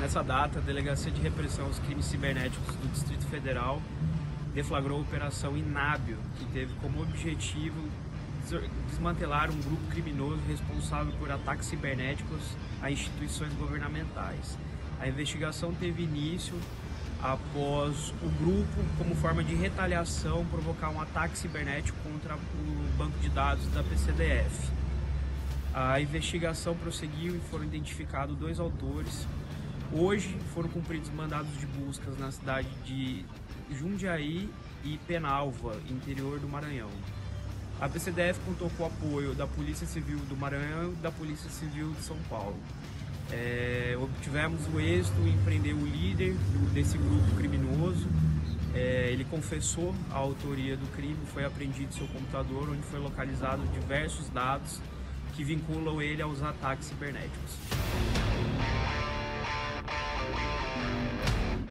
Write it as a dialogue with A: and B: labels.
A: Nessa data, a Delegacia de Repressão aos Crimes Cibernéticos do Distrito Federal deflagrou a Operação Inábil, que teve como objetivo desmantelar um grupo criminoso responsável por ataques cibernéticos a instituições governamentais. A investigação teve início após o grupo, como forma de retaliação, provocar um ataque cibernético contra o banco de dados da PCDF. A investigação prosseguiu e foram identificados dois autores. Hoje foram cumpridos mandados de buscas na cidade de Jundiaí e Penalva, interior do Maranhão. A PCDF contou com o apoio da Polícia Civil do Maranhão e da Polícia Civil de São Paulo. É, obtivemos o êxito em prender o líder do, desse grupo criminoso. É, ele confessou a autoria do crime, foi apreendido seu computador, onde foi localizado diversos dados que vinculam ele aos ataques cibernéticos.